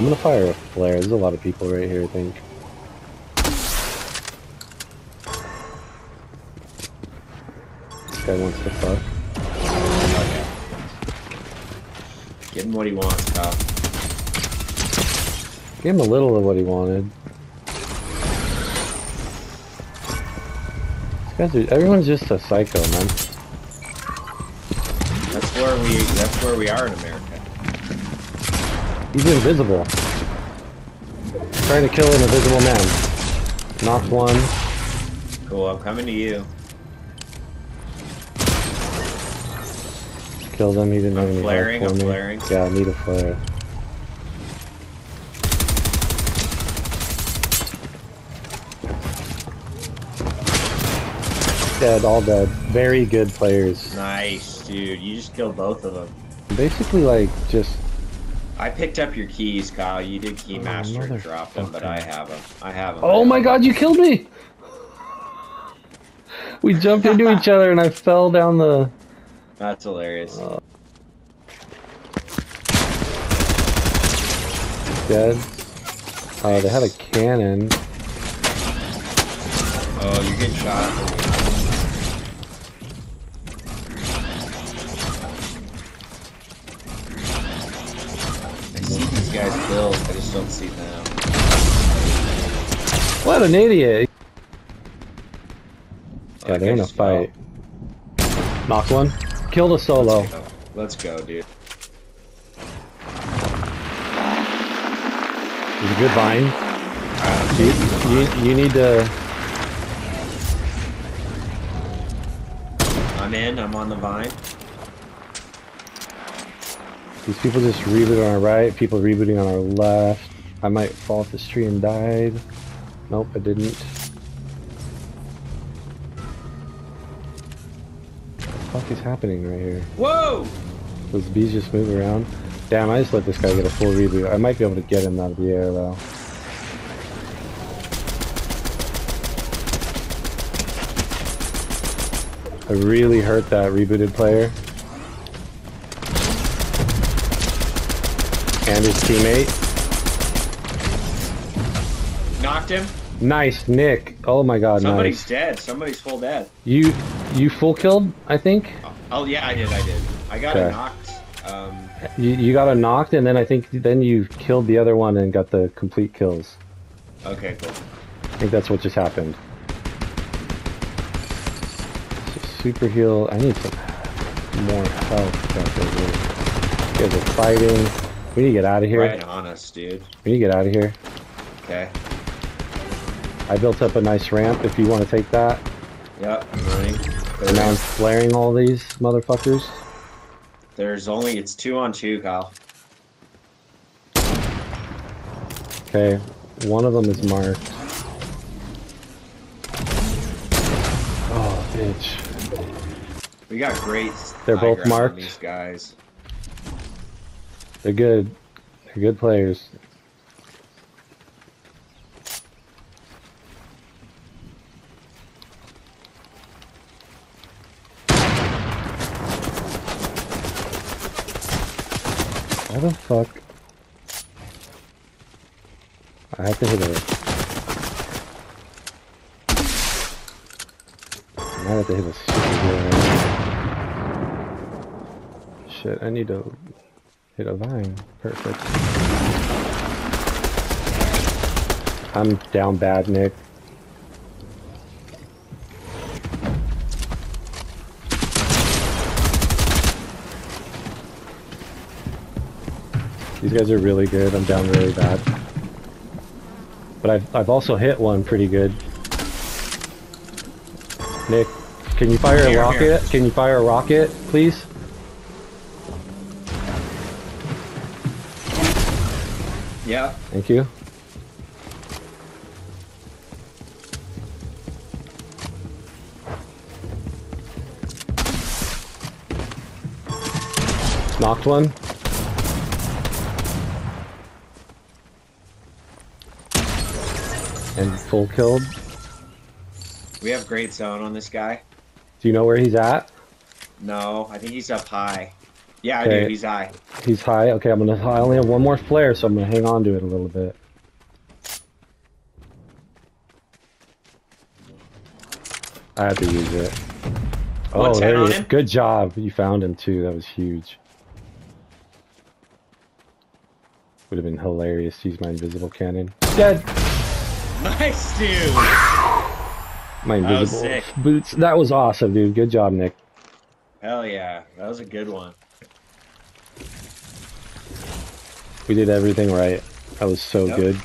I'm gonna fire a flare. There's a lot of people right here, I think. This guy wants to fuck. Okay. Give him what he wants, Kyle. Give him a little of what he wanted. These guys are, everyone's just a psycho, man. That's where we. That's where we are in America. He's invisible. Trying to kill an invisible man. Knocked one. Cool. I'm coming to you. Killed him. He didn't I'm have any flaring, I'm me. flaring. Yeah, I need a flare. Dead, all dead. Very good players. Nice, dude. You just killed both of them. Basically, like, just I picked up your keys, Kyle. You did key Oh, and drop them, but. I have them. I have them. Oh my god, you killed me! We jumped into each other and I fell down the. That's hilarious. Uh, Dead. Oh, they had a cannon. oh, you're getting shot just don't see them. What an idiot! Yeah, they're in a fight. Knocked one. Killed a solo. Let's go. Let's go, dude. He's a good vine. Uh, You, you, you need to. I'm in. I'm on the vine. These people just rebooted on our right, people rebooting on our left. I might fall off this tree and died. Nope, I didn't. What the fuck is happening right here? Whoa! Those bees just move around. Damn, I just let this guy get a full reboot. I might be able to get him out of the air though. I really hurt that rebooted player. And his teammate. Knocked him. Nice, Nick. Oh my god, Somebody's nice. dead. Somebody's full dead. You you full killed, I think? Oh, oh, yeah, I did. I did. I got Okay. knocked. Um, You, you got a knocked and then I think then you killed the other one and got the complete kills. okay, cool. I think that's what just happened. Super heal. I need some more health. back over. You guys are fighting. We need to get out of here. Right on us, dude. We need to get out of here. Okay. I built up a nice ramp if you want to take that. Yep, I'm running. And now I'm flaring all these motherfuckers. There's only it's two on two, Kyle. Okay, one of them is marked. Oh, bitch. We got great. They're both marked? These guys. They're good. They're good players. How the fuck? I have to hit her. I have to hit a Shit, I need to hit a vine. Perfect. I'm down bad, Nick. These guys are really good. I'm down really bad. But I've, I've also hit one pretty good. Nick, can you fire a rocket? here. Can you fire a rocket, please? Yep. Thank you. Knocked one. And full killed. We have great zone on this guy. Do you know where he's at? No, I think he's up high. Yeah, I Okay. do. He's high. He's high. Okay, I'm gonna. I only have one more flare, so I'm gonna hang on to it a little bit. I had to use it. Oh, 110 there he is. Good job. You found him too. That was huge. Would have been hilarious to use my invisible cannon. Dead. Nice, dude. My That was invisible sick. boots. That was awesome, dude. Good job, Nick. Hell yeah. That was a good one. We did everything right. That was so Yep. good.